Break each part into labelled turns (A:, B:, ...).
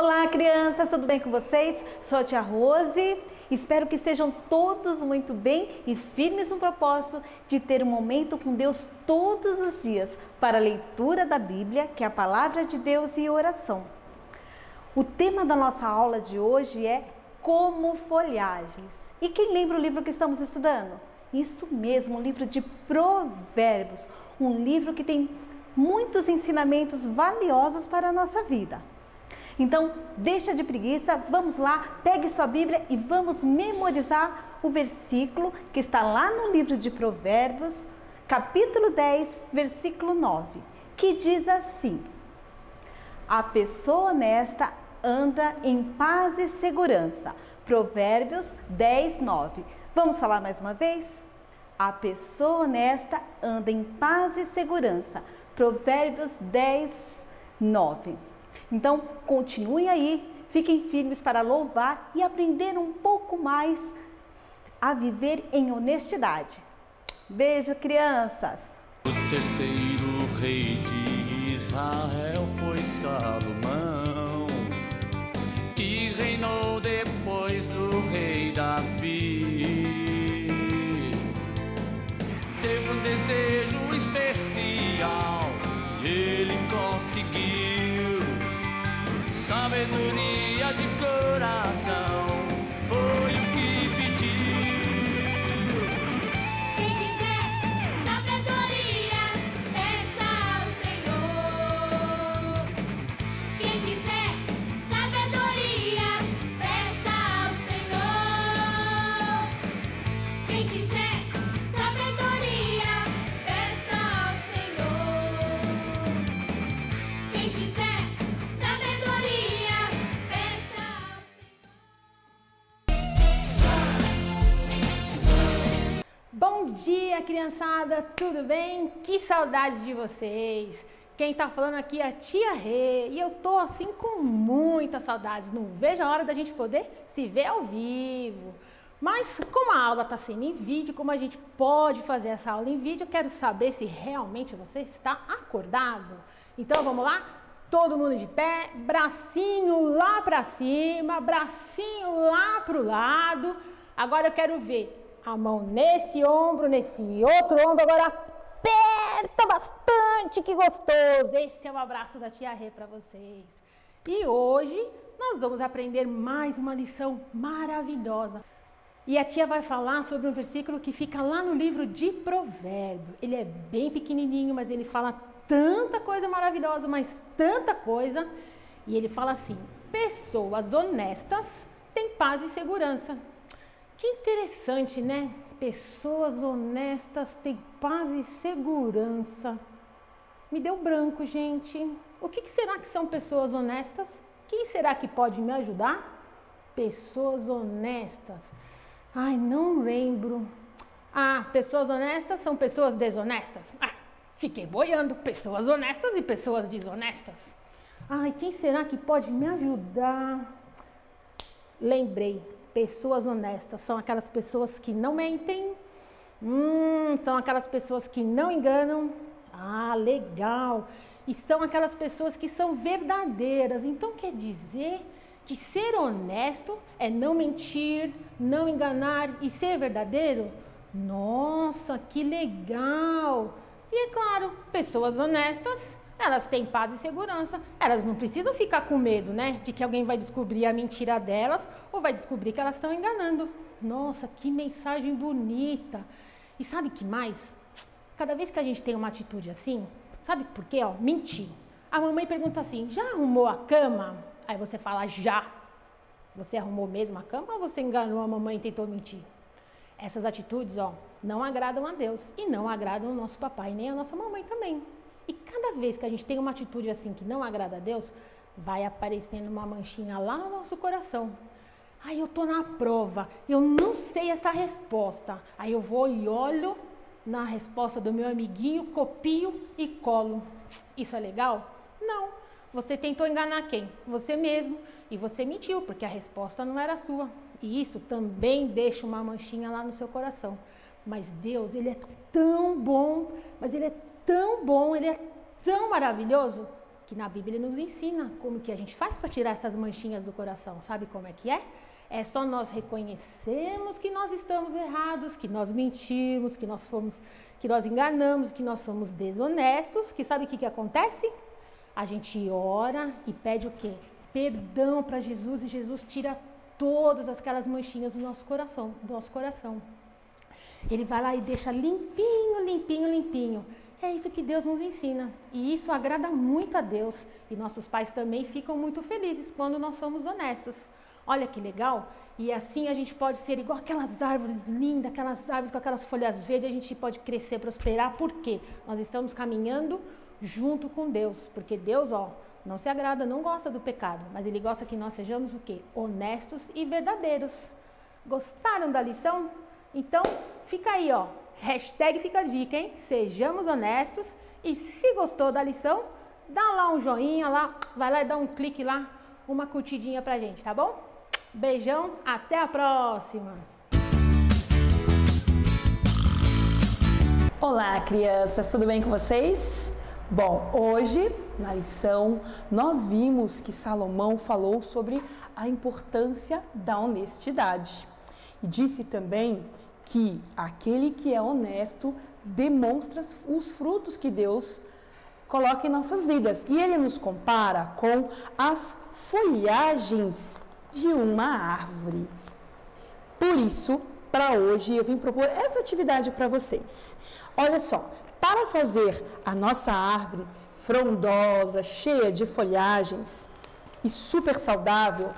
A: Olá, crianças, tudo bem com vocês? Sou a tia Rose. Espero que estejam todos muito bem e firmes no propósito de ter um momento com Deus todos os dias para a leitura da Bíblia, que é a palavra de Deus e oração. O tema da nossa aula de hoje é Como Folhagens. E quem lembra o livro que estamos estudando? Isso mesmo, um livro de Provérbios, um livro que tem muitos ensinamentos valiosos para a nossa vida. Então, deixa de preguiça, vamos lá, pegue sua Bíblia e vamos memorizar o versículo que está lá no livro de Provérbios, capítulo 10, versículo 9, que diz assim: A pessoa honesta anda em paz e segurança. Provérbios 10, 9. Vamos falar mais uma vez? A pessoa honesta anda em paz e segurança. Provérbios 10, 9. Então, continuem aí, fiquem firmes para louvar e aprender um pouco mais a viver em honestidade. Beijo, crianças!
B: O terceiro rei de Israel foi Salomão, que reinou depois do rei Davi. Teve um desejo especial e ele conseguiu
C: coming criançada, tudo bem? Que saudade de vocês! Quem tá falando aqui é a tia Rê e eu tô assim com muitas saudades. Não vejo a hora da gente poder se ver ao vivo. Mas como a aula tá sendo em vídeo, como a gente pode fazer essa aula em vídeo, eu quero saber se realmente você está acordado. Então vamos lá? Todo mundo de pé, bracinho lá para cima, bracinho lá pro lado. Agora eu quero ver a mão nesse ombro, nesse outro ombro. Agora aperta bastante, que gostoso. Esse é o abraço da tia Rê para vocês. E hoje nós vamos aprender mais uma lição maravilhosa. E a tia vai falar sobre um versículo que fica lá no livro de Provérbio. Ele é bem pequenininho, mas ele fala tanta coisa maravilhosa, mas tanta coisa. E ele fala assim: pessoas honestas têm paz e segurança. Que interessante, né? Pessoas honestas têm paz e segurança. Me deu branco, gente. O que, será que são pessoas honestas? Quem será que pode me ajudar? Pessoas honestas. Ai, não lembro. Ah, pessoas honestas são pessoas desonestas. Ah, fiquei boiando. Pessoas honestas e pessoas desonestas. Ai, quem será que pode me ajudar? Lembrei, pessoas honestas são aquelas pessoas que não mentem, hum, são aquelas pessoas que não enganam. Ah, legal! E são aquelas pessoas que são verdadeiras. Então quer dizer que ser honesto é não mentir, não enganar e ser verdadeiro? Nossa, que legal! E é claro, pessoas honestas elas têm paz e segurança. Elas não precisam ficar com medo, né? De que alguém vai descobrir a mentira delas ou vai descobrir que elas estão enganando. Nossa, que mensagem bonita! E sabe que mais? Cada vez que a gente tem uma atitude assim, sabe por quê? Ó, mentir. A mamãe pergunta assim: já arrumou a cama? Aí você fala: já. Você arrumou mesmo a cama ou você enganou a mamãe e tentou mentir? Essas atitudes, ó, não agradam a Deus e não agradam o nosso papai nem a nossa mamãe também. E cada vez que a gente tem uma atitude assim que não agrada a Deus, vai aparecendo uma manchinha lá no nosso coração. Aí eu tô na prova, eu não sei essa resposta. Aí eu vou e olho na resposta do meu amiguinho, copio e colo. Isso é legal? Não. Você tentou enganar quem? Você mesmo. E você mentiu, porque a resposta não era sua. E isso também deixa uma manchinha lá no seu coração. Mas Deus, Ele é tão bom, mas Ele é tão bom, Ele é tão maravilhoso, que na Bíblia nos ensina como que a gente faz para tirar essas manchinhas do coração. Sabe como é que é? É só nós reconhecermos que nós estamos errados, que nós mentimos, que nós fomos, que nós enganamos, que nós somos desonestos, que sabe o que, que acontece? A gente ora e pede o quê? Perdão para Jesus e Jesus tira todas aquelas manchinhas do nosso coração, do nosso coração. Ele vai lá e deixa limpinho, limpinho, limpinho. É isso que Deus nos ensina. E isso agrada muito a Deus. E nossos pais também ficam muito felizes quando nós somos honestos. Olha que legal. E assim a gente pode ser igual aquelas árvores lindas, aquelas árvores com aquelas folhas verdes, a gente pode crescer, prosperar, por quê? Nós estamos caminhando junto com Deus, porque Deus, ó, não se agrada, não gosta do pecado, mas ele gosta que nós sejamos o quê? Honestos e verdadeiros. Gostaram da lição? Então, fica aí, ó. Hashtag fica a dica, hein? Sejamos honestos. E se gostou da lição, dá lá um joinha lá, vai lá e dá um clique lá, uma curtidinha pra gente, tá bom? Beijão, até a próxima!
D: Olá, crianças, tudo bem com vocês? Bom, hoje na lição nós vimos que Salomão falou sobre a importância da honestidade e disse também que aquele que é honesto demonstra os frutos que Deus coloca em nossas vidas. E ele nos compara com as folhagens de uma árvore. Por isso, para hoje eu vim propor essa atividade para vocês. Olha só, para fazer a nossa árvore frondosa, cheia de folhagens e super saudável,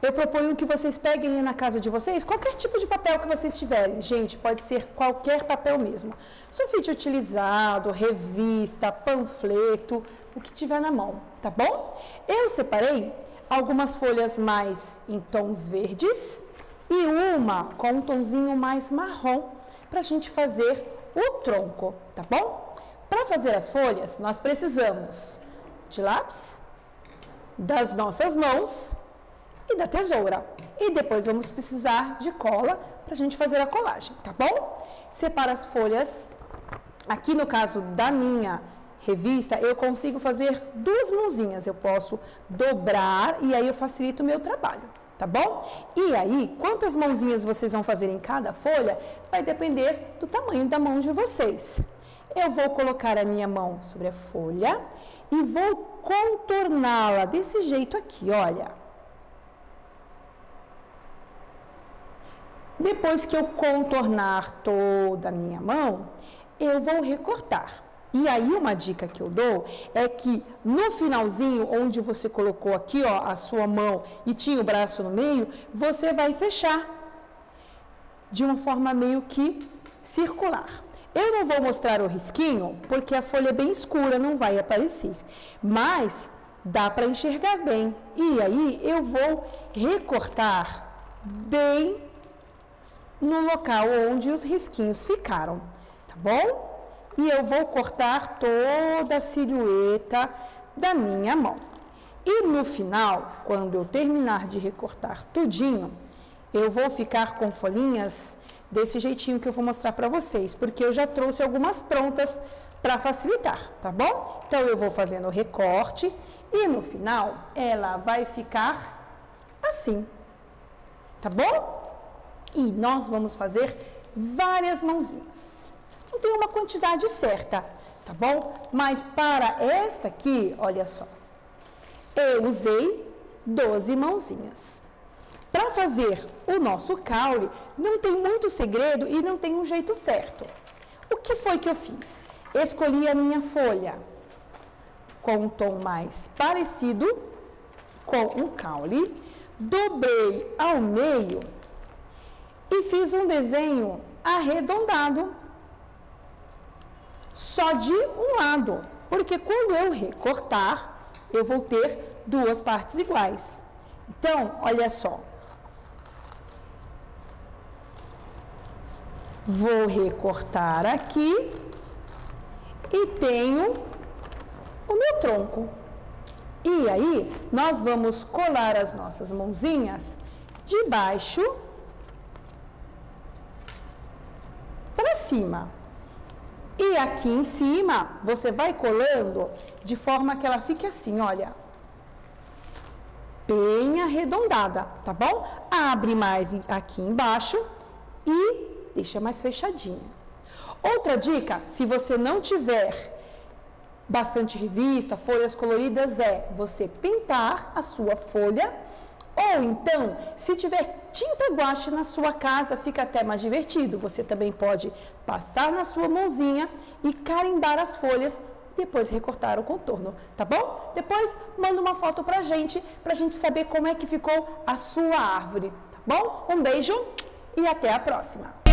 D: eu proponho que vocês peguem aí na casa de vocês qualquer tipo de papel que vocês tiverem. Gente, pode ser qualquer papel mesmo. Sulfite utilizado, revista, panfleto, o que tiver na mão, tá bom? Eu separei algumas folhas mais em tons verdes e uma com um tonzinho mais marrom para a gente fazer o tronco, tá bom? Para fazer as folhas, nós precisamos de lápis, das nossas mãos e da tesoura. E depois vamos precisar de cola para a gente fazer a colagem, tá bom? Separa as folhas. Aqui no caso da minha revista, eu consigo fazer duas mãozinhas. Eu posso dobrar e aí eu facilito o meu trabalho, tá bom? E aí, quantas mãozinhas vocês vão fazer em cada folha vai depender do tamanho da mão de vocês. Eu vou colocar a minha mão sobre a folha e vou contorná-la desse jeito aqui, olha. Depois que eu contornar toda a minha mão, eu vou recortar. E aí uma dica que eu dou é que no finalzinho, onde você colocou aqui ó, a sua mão e tinha o braço no meio, você vai fechar de uma forma meio que circular. Eu não vou mostrar o risquinho porque a folha é bem escura, não vai aparecer. Mas dá para enxergar bem. E aí eu vou recortar bem no local onde os risquinhos ficaram, tá bom? E eu vou cortar toda a silhueta da minha mão. E no final, quando eu terminar de recortar tudinho, eu vou ficar com folhinhas desse jeitinho que eu vou mostrar para vocês, porque eu já trouxe algumas prontas para facilitar, tá bom? Então eu vou fazendo o recorte e no final ela vai ficar assim, tá bom? E nós vamos fazer várias mãozinhas. Não tem uma quantidade certa, tá bom? Mas para esta aqui, olha só, eu usei 12 mãozinhas. Para fazer o nosso caule, não tem muito segredo e não tem um jeito certo. O que foi que eu fiz? Escolhi a minha folha com um tom mais parecido com um caule, dobrei ao meio fiz um desenho arredondado só de um lado, porque quando eu recortar, eu vou ter duas partes iguais. Então, olha só. Vou recortar aqui e tenho o meu tronco. E aí, nós vamos colar as nossas mãozinhas de baixo para cima. E aqui em cima, você vai colando de forma que ela fique assim, olha. Bem arredondada, tá bom? Abre mais aqui embaixo e deixa mais fechadinha. Outra dica, se você não tiver bastante revista, folhas coloridas, é você pintar a sua folha ou então, se tiver tinta guache na sua casa, fica até mais divertido. Você também pode passar na sua mãozinha e carimbar as folhas depois recortar o contorno, tá bom? Depois manda uma foto pra gente, pra gente saber como é que ficou a sua árvore, tá bom? Um beijo e até a próxima!